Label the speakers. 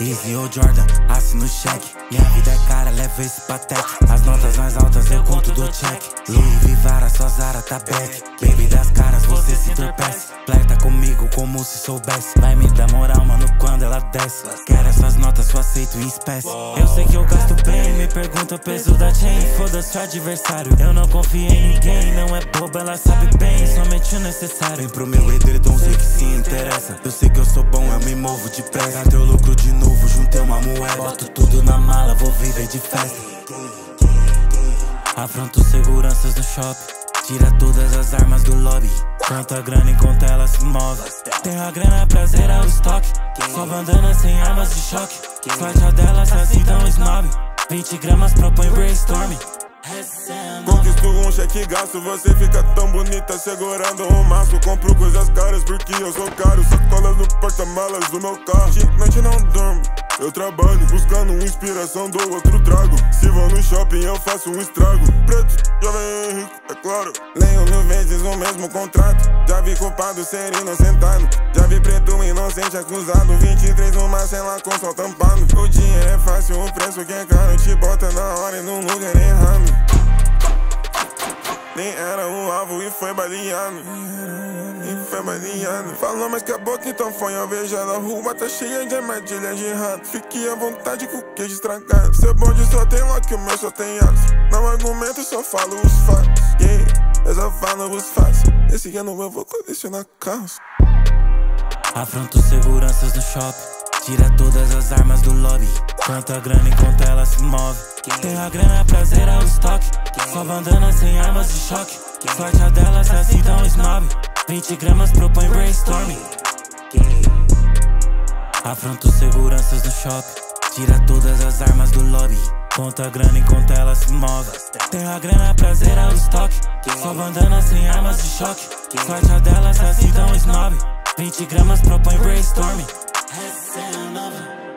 Speaker 1: Easy ou Jordan, assino o cheque. Minha vida é cara, leva esse patete. As notas mais altas eu conto do check. Louis Vivara, só Zara tá back. Baby das caras, você se entorpece. Flerta comigo como se soubesse. Vai me dar moral, mano, quando ela desce. Quero essas notas, só aceito em espécie. Eu sei que eu gasto bem, me pergunta o peso da chain. Foda-se o adversário. Eu não confio em ninguém, não é boba, ela sabe bem. Somente o necessário. Vem pro meu edredom, sei que se interessa. Eu sei que eu sou bom, eu me movo depressa. Teu lucro de novo novo, juntei uma moeda. Boto tudo na mala, vou viver de festa. Afronto seguranças no shopping. Tira todas as armas do lobby. Quanta grana enquanto ela se move. Tenho a grana pra zerar o estoque. Só bandana sem armas de choque. Faixa delas assim tão snob. 20 gramas propõe brainstorming.
Speaker 2: Conquisto um cheque gasto, você fica tão bonita segurando um maço. Compro coisas caras porque eu sou caro. Sacolas no porta-malas do meu carro. Noite não durmo. Eu trabalho buscando inspiração do outro trago. Se vou no shopping, eu faço um estrago. Preto, jovem rico, é claro. Leio mil vezes o mesmo contrato. Já vi culpado ser inocentado. Já vi preto inocente acusado. 23 numa cela com sol tampado. O dinheiro é fácil, o preço que é caro. Te bota na e foi baleado. E foi baleado. Falou mais que a boca, então foi alvejada. A rua tá cheia de armadilhas de rato. Fique à vontade com o queijo estragado. Seu bonde só tem lock, o meu só tem aço. Não argumento, só falo os fatos. Yeah, eu só falo os fatos. Esse ano eu vou colecionar carros.
Speaker 1: Afronto seguranças no shopping. Tira todas as armas do lobby. Quanta grana enquanto ela se move. Tenho a grana pra zerar o estoque. Só bandana sem armas de choque. Faixa delas assim tão snob. 20 gramas propõe brainstorming. Afronto seguranças no shopping. Tira todas as armas do lobby. Conta grana enquanto ela se move. Tenho a grana pra zerar o estoque. Só bandana sem armas de choque. Faixa delas assim tão snob. 20 gramas propõe brainstorming. Essa é a nova.